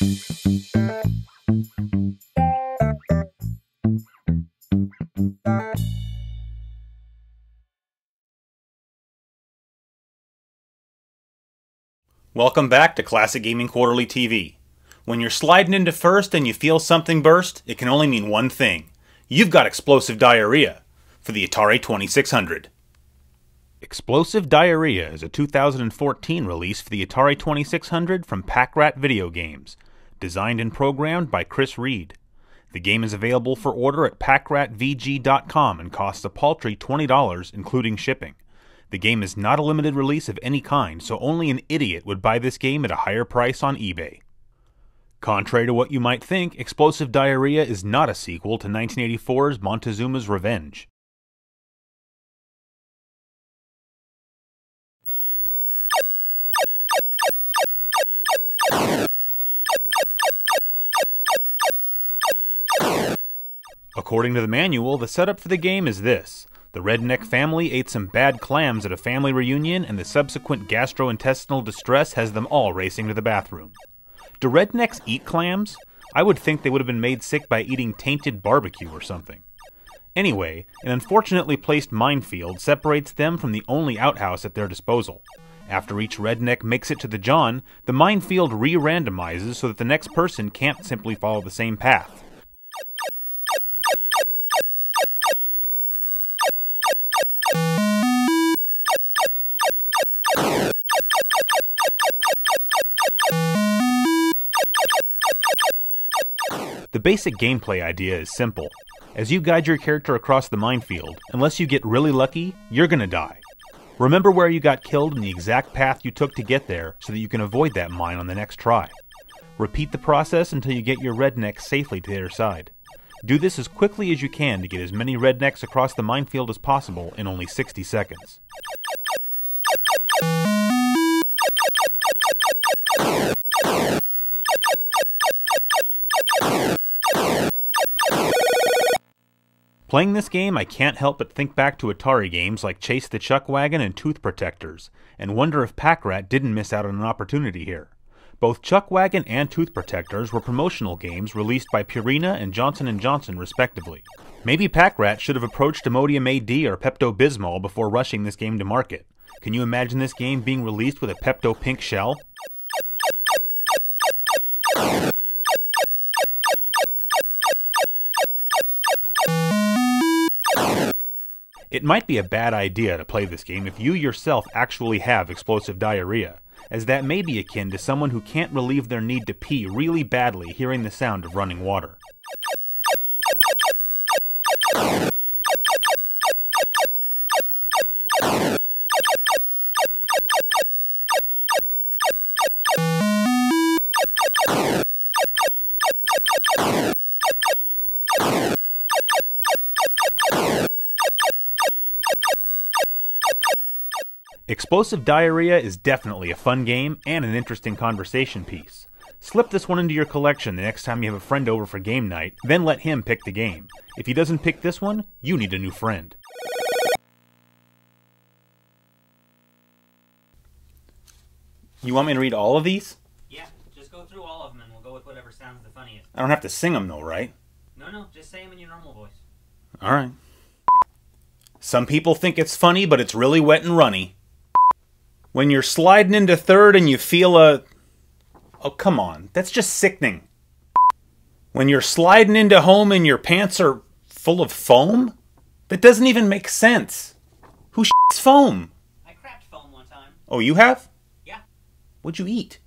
Welcome back to Classic Gaming Quarterly TV. When you're sliding into first and you feel something burst, it can only mean one thing. You've got explosive diarrhea for the Atari 2600. Explosive Diarrhea is a 2014 release for the Atari 2600 from Packrat Video Games, designed and programmed by Chris Reed. The game is available for order at packratvg.com and costs a paltry $20, including shipping. The game is not a limited release of any kind, so only an idiot would buy this game at a higher price on eBay. Contrary to what you might think, Explosive Diarrhea is not a sequel to 1984's Montezuma's Revenge. According to the manual, the setup for the game is this. The redneck family ate some bad clams at a family reunion, and the subsequent gastrointestinal distress has them all racing to the bathroom. Do rednecks eat clams? I would think they would have been made sick by eating tainted barbecue or something. Anyway, an unfortunately placed minefield separates them from the only outhouse at their disposal. After each redneck makes it to the John, the minefield re randomizes so that the next person can't simply follow the same path. The basic gameplay idea is simple. As you guide your character across the minefield, unless you get really lucky, you're gonna die. Remember where you got killed and the exact path you took to get there so that you can avoid that mine on the next try. Repeat the process until you get your rednecks safely to their side. Do this as quickly as you can to get as many rednecks across the minefield as possible in only 60 seconds. Playing this game, I can't help but think back to Atari games like Chase the Chuck Wagon and Tooth Protectors, and wonder if Packrat didn't miss out on an opportunity here. Both Chuck Wagon and Tooth Protectors were promotional games released by Purina and Johnson & Johnson respectively. Maybe Packrat should have approached Imodium AD or Pepto-Bismol before rushing this game to market. Can you imagine this game being released with a Pepto Pink shell? It might be a bad idea to play this game if you yourself actually have explosive diarrhea, as that may be akin to someone who can't relieve their need to pee really badly hearing the sound of running water. Explosive Diarrhea is definitely a fun game and an interesting conversation piece. Slip this one into your collection the next time you have a friend over for game night, then let him pick the game. If he doesn't pick this one, you need a new friend. You want me to read all of these? Yeah, just go through all of them and we'll go with whatever sounds the funniest. I don't have to sing them though, right? No, no, just say them in your normal voice. Alright. Some people think it's funny, but it's really wet and runny. When you're sliding into third and you feel a. Oh, come on. That's just sickening. When you're sliding into home and your pants are full of foam? That doesn't even make sense. Who shits foam? I cracked foam one time. Oh, you have? Yeah. What'd you eat?